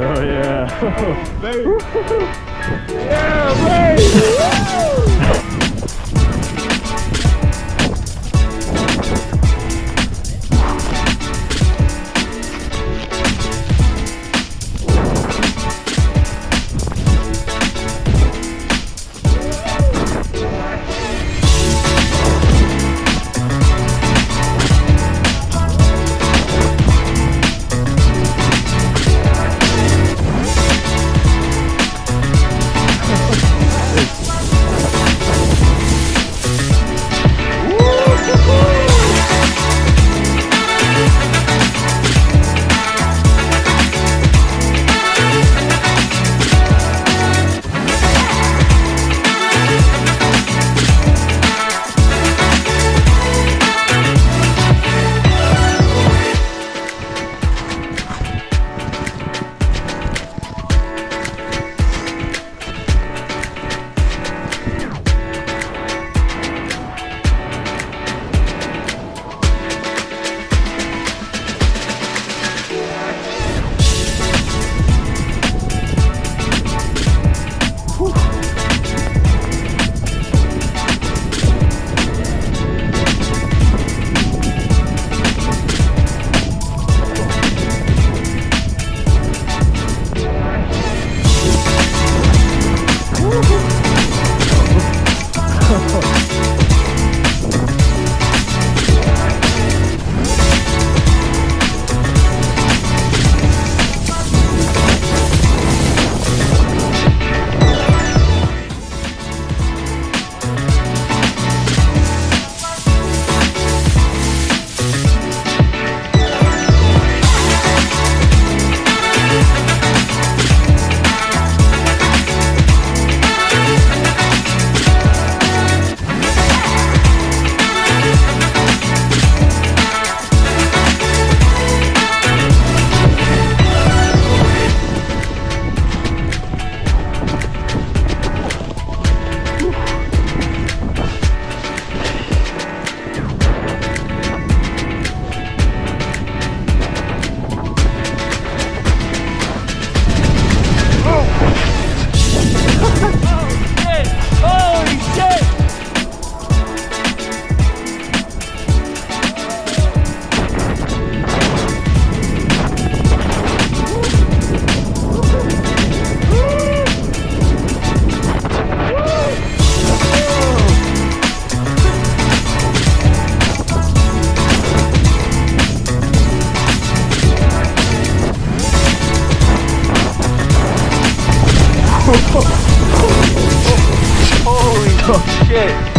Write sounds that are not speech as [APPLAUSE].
Oh yeah. [LAUGHS] [LAUGHS] Yeah, baby. [LAUGHS] [LAUGHS] Holy shit!